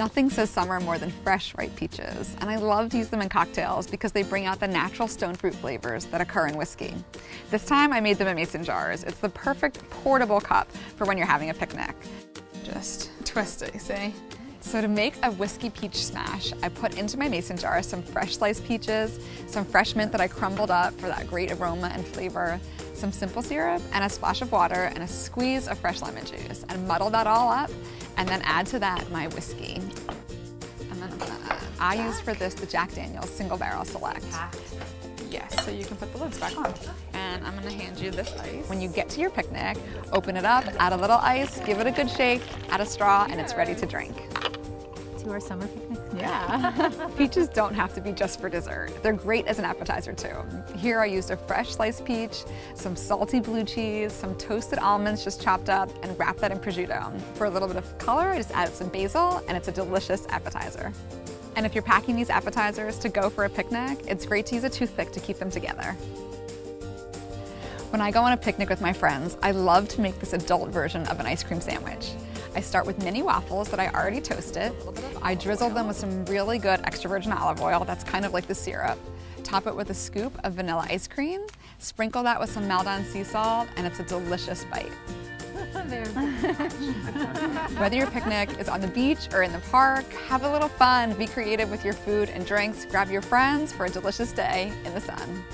Nothing says summer more than fresh ripe peaches, and I love to use them in cocktails because they bring out the natural stone fruit flavors that occur in whiskey. This time I made them in mason jars. It's the perfect portable cup for when you're having a picnic. Just twist it, see? So to make a whiskey peach smash, I put into my mason jar some fresh sliced peaches, some fresh mint that I crumbled up for that great aroma and flavor, some simple syrup, and a splash of water and a squeeze of fresh lemon juice, and muddle that all up and then add to that my whiskey. And then uh, I use for this the Jack Daniels Single Barrel Select. Yes, so you can put the lids back on. And I'm gonna hand you this ice. When you get to your picnic, open it up, add a little ice, give it a good shake, add a straw, and it's ready to drink. To our summer picnic? Yeah. Peaches don't have to be just for dessert. They're great as an appetizer too. Here I used a fresh sliced peach, some salty blue cheese, some toasted almonds just chopped up, and wrapped that in prosciutto. For a little bit of color, I just added some basil, and it's a delicious appetizer. And if you're packing these appetizers to go for a picnic, it's great to use a toothpick to keep them together. When I go on a picnic with my friends, I love to make this adult version of an ice cream sandwich. I start with mini waffles that I already toasted. I drizzle them with some really good extra virgin olive oil, that's kind of like the syrup. Top it with a scoop of vanilla ice cream, sprinkle that with some Maldon sea salt, and it's a delicious bite. Whether your picnic is on the beach or in the park, have a little fun, be creative with your food and drinks, grab your friends for a delicious day in the sun.